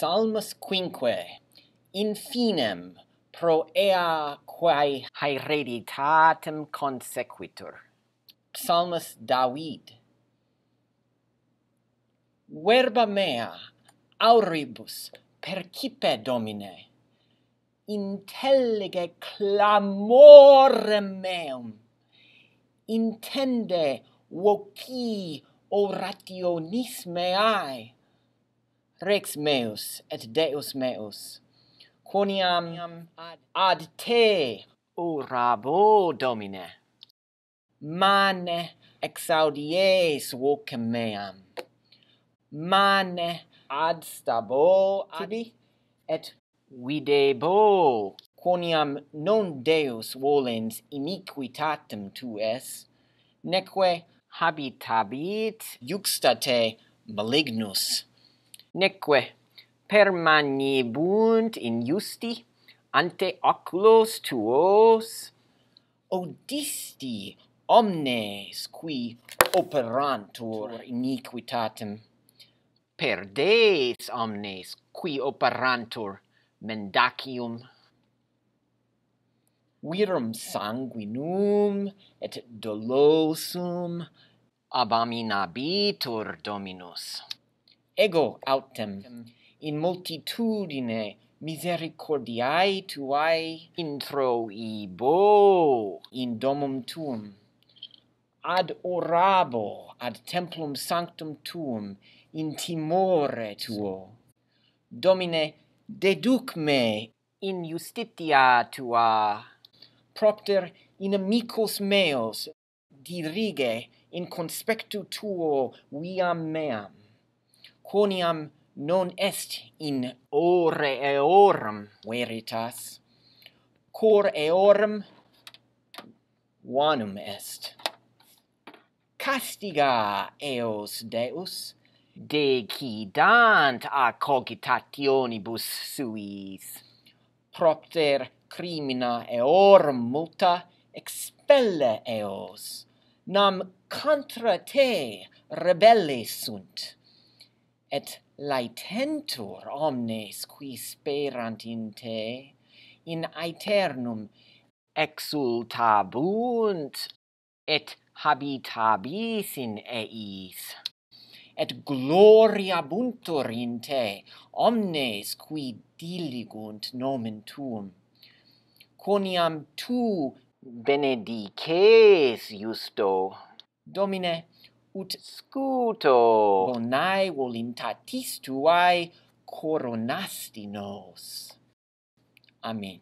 Psalmus quinque in finem pro ea quae haereditatem consequitur. Psalmus David Verba mea auribus percipe Domine intellige clamorem meum intende voci orationis meae rex meus et deus meus. Quoniam ad te. O rabo domine. Mane exaudies vocem meam. Mane ad stabo tibi? Et videbo quoniam non deus volens iniquitatem tues neque habitabit juxta te malignus neque permanebunt injusti ante oculos tuos. Odisti omnes qui operantur iniquitatem. Perdes omnes qui operantur mendacium. Virum sanguinum et dolosum abominabitur dominus ego autem in multitudine misericordiae tuae introibo in domum tuum. Ad orabo ad templum sanctum tuum in timore tuo. Domine deduc me in justitia tua. Propter inimicos meos dirige in conspectu tuo viam meam quoniam non est in ore eorum veritas. Cor eorum vanum est. Castiga eos deus decidant a cogitationibus suis. Propter crimina eorum multa expelle eos nam contra te rebelle sunt et laetentur omnes qui sperant in te in aeternum exultabunt et habitabis in eis. Et gloria buntur in te omnes qui diligunt nomen tuum. Quoniam tu benedices justo. Domine ut scuto bonae voluntatis tuae coronasti nos. Amen.